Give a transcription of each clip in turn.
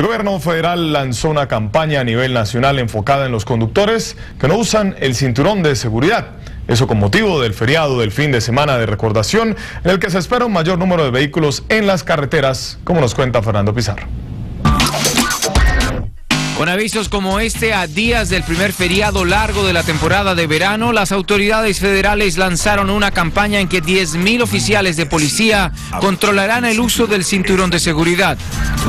El gobierno federal lanzó una campaña a nivel nacional enfocada en los conductores que no usan el cinturón de seguridad. Eso con motivo del feriado del fin de semana de recordación en el que se espera un mayor número de vehículos en las carreteras, como nos cuenta Fernando Pizarro. Con avisos como este a días del primer feriado largo de la temporada de verano, las autoridades federales lanzaron una campaña en que 10.000 oficiales de policía controlarán el uso del cinturón de seguridad.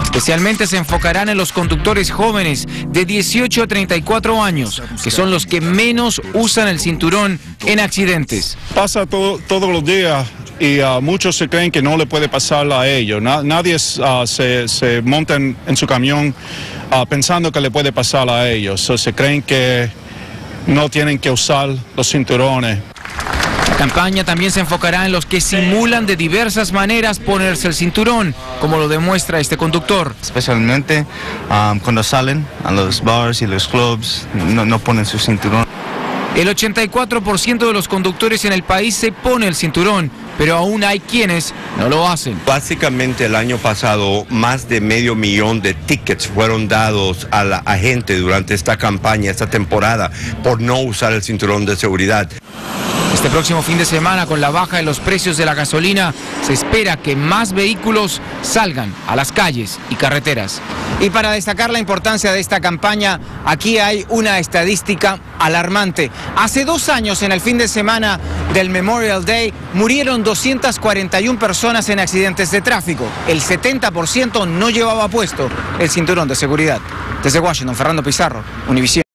Especialmente se enfocarán en los conductores jóvenes de 18 a 34 años, que son los que menos usan el cinturón en accidentes. Pasa todo, todos los días y uh, muchos se creen que no le puede pasar a ellos. nadie uh, se, se, monta en, su camión uh, pensando que le puede pasar a ellos. se creen que no tienen que usar los cinturones. La campaña también se enfocará en los que simulan de diversas maneras ponerse el cinturón, como lo demuestra este conductor. Especialmente um, cuando salen a los bars y los clubs, no, no ponen su cinturón. El 84% de los conductores en el país se pone el cinturón, pero aún hay quienes no lo hacen. Básicamente el año pasado más de medio millón de tickets fueron dados a la gente durante esta campaña, esta temporada, por no usar el cinturón de seguridad. Este próximo fin de semana, con la baja de los precios de la gasolina, se espera que más vehículos salgan a las calles y carreteras. Y para destacar la importancia de esta campaña, aquí hay una estadística alarmante. Hace dos años, en el fin de semana del Memorial Day, murieron 241 personas en accidentes de tráfico. El 70% no llevaba puesto el cinturón de seguridad. Desde Washington, Fernando Pizarro, Univision.